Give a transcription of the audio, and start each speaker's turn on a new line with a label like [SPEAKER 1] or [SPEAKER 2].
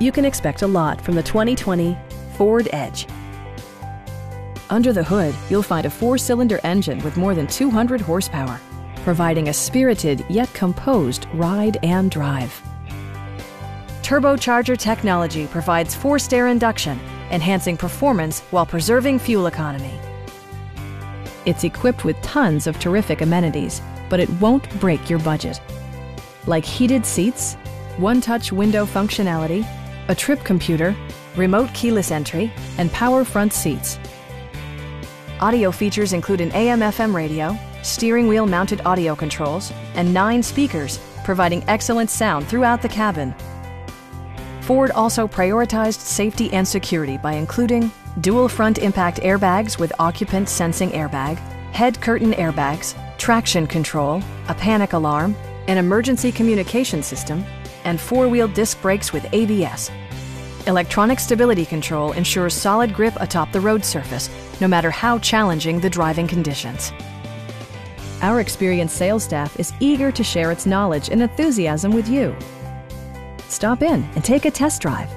[SPEAKER 1] You can expect a lot from the 2020 Ford Edge. Under the hood, you'll find a four-cylinder engine with more than 200 horsepower, providing a spirited yet composed ride and drive. Turbocharger technology provides forced air induction, enhancing performance while preserving fuel economy. It's equipped with tons of terrific amenities, but it won't break your budget. Like heated seats, one-touch window functionality, a trip computer, remote keyless entry, and power front seats. Audio features include an AM-FM radio, steering wheel mounted audio controls, and nine speakers, providing excellent sound throughout the cabin. Ford also prioritized safety and security by including dual front impact airbags with occupant sensing airbag, head curtain airbags, traction control, a panic alarm, an emergency communication system, and four-wheel disc brakes with ABS. Electronic stability control ensures solid grip atop the road surface, no matter how challenging the driving conditions. Our experienced sales staff is eager to share its knowledge and enthusiasm with you. Stop in and take a test drive.